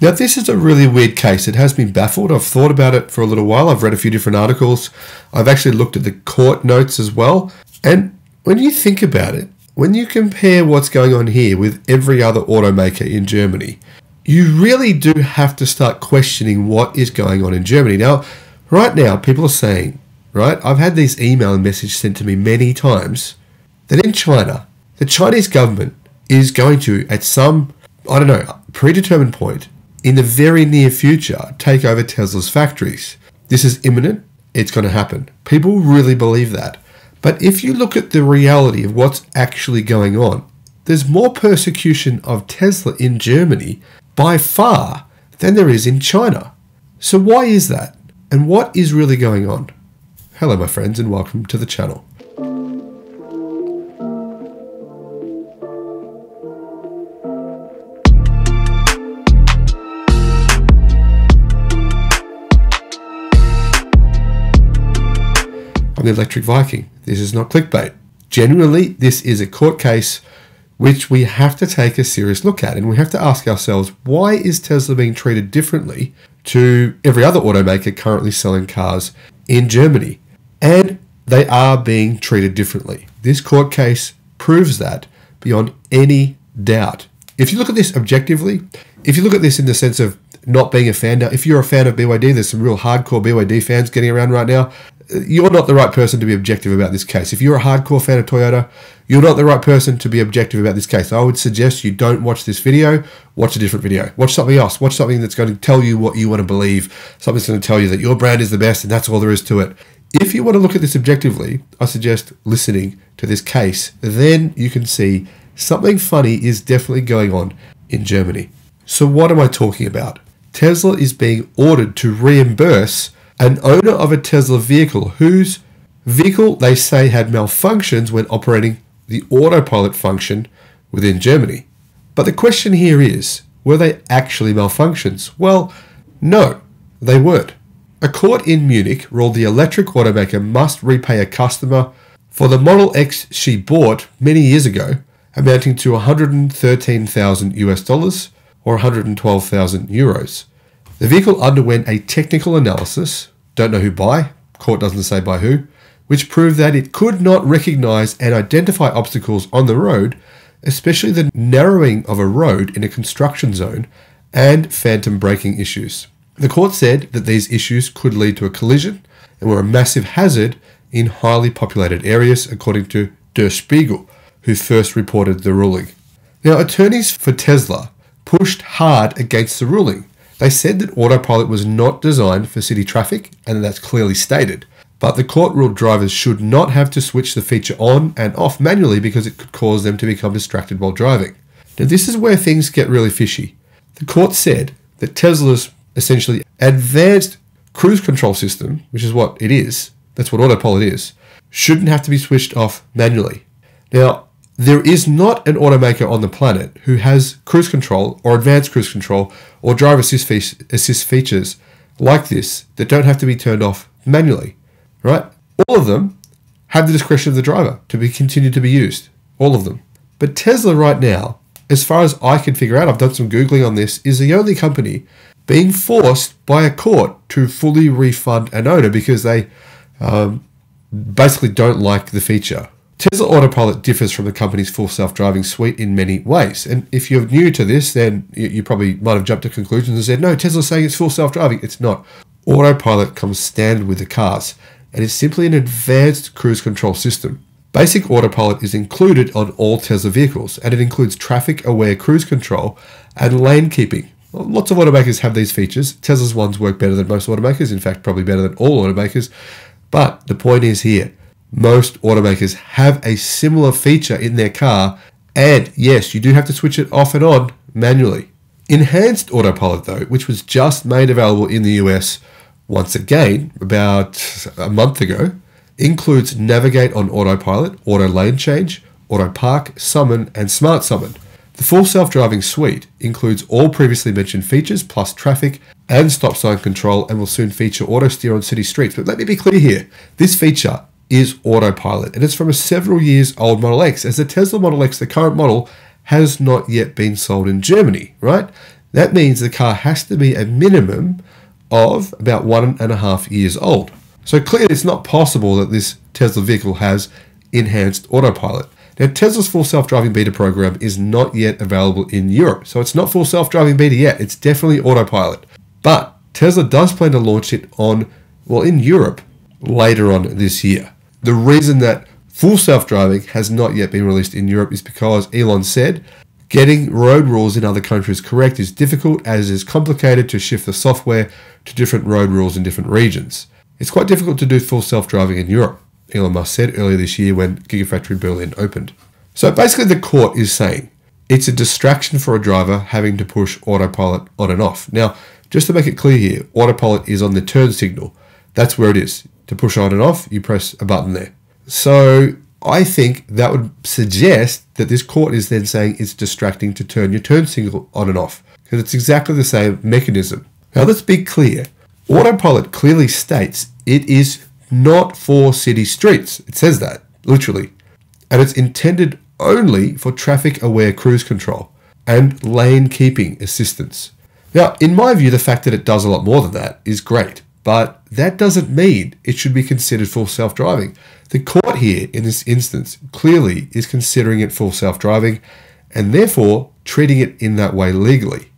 Now, this is a really weird case. It has been baffled. I've thought about it for a little while. I've read a few different articles. I've actually looked at the court notes as well. And when you think about it, when you compare what's going on here with every other automaker in Germany, you really do have to start questioning what is going on in Germany. Now, right now, people are saying, right, I've had these email and message sent to me many times that in China, the Chinese government is going to, at some, I don't know, predetermined point, in the very near future, take over Tesla's factories. This is imminent. It's going to happen. People really believe that. But if you look at the reality of what's actually going on, there's more persecution of Tesla in Germany by far than there is in China. So, why is that? And what is really going on? Hello, my friends, and welcome to the channel. I'm the Electric Viking. This is not clickbait. Generally, this is a court case which we have to take a serious look at, and we have to ask ourselves why is Tesla being treated differently to every other automaker currently selling cars in Germany? And they are being treated differently. This court case proves that beyond any doubt. If you look at this objectively, if you look at this in the sense of not being a fan now, if you're a fan of BYD, there's some real hardcore BYD fans getting around right now you're not the right person to be objective about this case. If you're a hardcore fan of Toyota, you're not the right person to be objective about this case. I would suggest you don't watch this video, watch a different video. Watch something else. Watch something that's going to tell you what you want to believe. Something's going to tell you that your brand is the best and that's all there is to it. If you want to look at this objectively, I suggest listening to this case. Then you can see something funny is definitely going on in Germany. So, what am I talking about? Tesla is being ordered to reimburse an owner of a Tesla vehicle whose vehicle they say had malfunctions when operating the autopilot function within Germany. But the question here is were they actually malfunctions? Well, no, they weren't. A court in Munich ruled the electric automaker must repay a customer for the Model X she bought many years ago, amounting to 113,000 US dollars or 112,000 euros. The vehicle underwent a technical analysis, don't know who by, court doesn't say by who, which proved that it could not recognize and identify obstacles on the road, especially the narrowing of a road in a construction zone and phantom braking issues. The court said that these issues could lead to a collision and were a massive hazard in highly populated areas, according to Der Spiegel, who first reported the ruling. Now, attorneys for Tesla pushed hard against the ruling, they said that autopilot was not designed for city traffic, and that's clearly stated. But the court ruled drivers should not have to switch the feature on and off manually because it could cause them to become distracted while driving. Now, this is where things get really fishy. The court said that Tesla's essentially advanced cruise control system, which is what it is, that's what autopilot is, shouldn't have to be switched off manually. Now, there is not an automaker on the planet who has cruise control or advanced cruise control or driver assist, fe- assist features like this that don't have to be turned off manually, right? All of them have the discretion of the driver to be continued to be used. All of them. But Tesla right now, as far as I can figure out, I've done some googling on this, is the only company being forced by a court to fully refund an owner because they um, basically don't like the feature Tesla Autopilot differs from the company's full self driving suite in many ways. And if you're new to this, then you, probably might have jumped to conclusions and said, no, Tesla's saying it's full self driving. It's not. Autopilot comes standard with the cars and is simply an advanced cruise control system. Basic autopilot is included on all Tesla vehicles and it includes traffic aware cruise control and lane keeping. Lots of automakers have these features. Tesla's ones work better than most automakers, in fact, probably better than all automakers. But the point is here most automakers have a similar feature in their car, and yes, you do have to switch it off and on manually. Enhanced Autopilot, though, which was just made available in the US once again about a month ago, includes Navigate on Autopilot, Auto Lane Change, Auto Park, Summon, and Smart Summon. The full self driving suite includes all previously mentioned features plus traffic and stop sign control and will soon feature auto steer on city streets. But let me be clear here this feature is autopilot, and it's from a several years old Model X, as the Tesla Model X, the current model, has not yet been sold in Germany, right? That means the car has to be a minimum of about one and a half years old. So clearly, it's not possible that this Tesla vehicle has enhanced autopilot. Now, Tesla's full self driving beta program is not yet available in Europe. So it's not full self driving beta yet. It's definitely autopilot. But Tesla does plan to launch it on, well, in Europe later on this year. The reason that full self driving has not yet been released in Europe is because Elon said getting road rules in other countries correct is difficult as it is complicated to shift the software to different road rules in different regions. It's quite difficult to do full self driving in Europe. Elon Musk said earlier this year when Gigafactory Berlin opened. So basically, the court is saying it's a distraction for a driver having to push autopilot on and off. Now, just to make it clear here, autopilot is on the turn signal. That's where it is. To push on and off, you press a button there. So I think that would suggest that this court is then saying it's distracting to turn your turn signal on and off because it's exactly the same mechanism. Now, let's be clear. Autopilot clearly states it is not for city streets. It says that, literally. And it's intended only for traffic aware cruise control and lane keeping assistance. Now, in my view, the fact that it does a lot more than that is great, but that doesn't mean it should be considered full self driving. The court here, in this instance, clearly is considering it full self driving and therefore treating it in that way legally.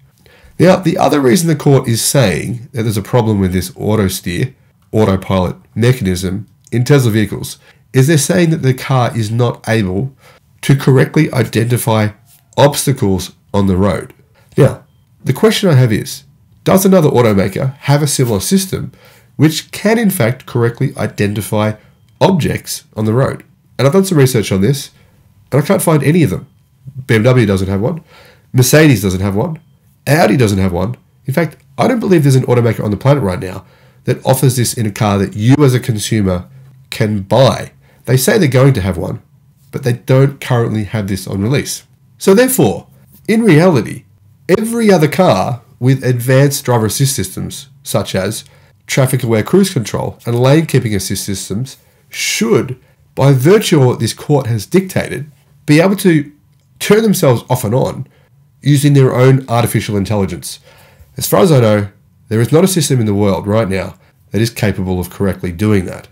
Now, the other reason the court is saying that there's a problem with this auto steer autopilot mechanism in Tesla vehicles is they're saying that the car is not able to correctly identify obstacles on the road. Now, the question I have is Does another automaker have a similar system which can, in fact, correctly identify objects on the road? And I've done some research on this and I can't find any of them. BMW doesn't have one, Mercedes doesn't have one, Audi doesn't have one. In fact, I don't believe there's an automaker on the planet right now that offers this in a car that you as a consumer can buy. They say they're going to have one, but they don't currently have this on release. So, therefore, in reality, every other car with advanced driver assist systems, such as traffic aware cruise control and lane keeping assist systems, should, by virtue of what this court has dictated, be able to turn themselves off and on using their own artificial intelligence. As far as I know, there is not a system in the world right now that is capable of correctly doing that.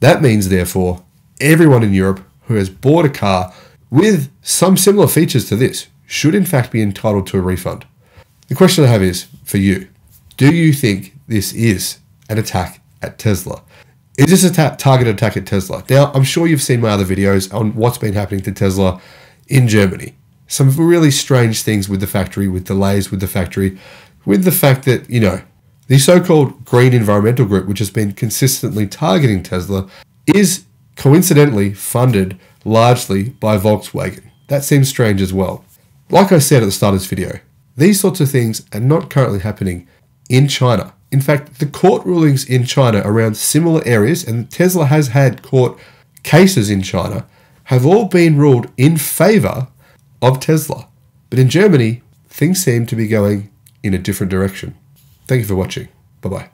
That means, therefore, everyone in Europe who has bought a car with some similar features to this should in fact be entitled to a refund. The question I have is for you do you think this is an attack at Tesla? Is this a ta- targeted attack at Tesla? Now, I'm sure you've seen my other videos on what's been happening to Tesla in Germany. Some really strange things with the factory, with delays with the factory, with the fact that, you know, the so called Green Environmental Group, which has been consistently targeting Tesla, is coincidentally funded largely by Volkswagen. That seems strange as well. Like I said at the start of this video, these sorts of things are not currently happening in China. In fact, the court rulings in China around similar areas, and Tesla has had court cases in China, have all been ruled in favor of Tesla. But in Germany, things seem to be going in a different direction. Thank you for watching. Bye bye.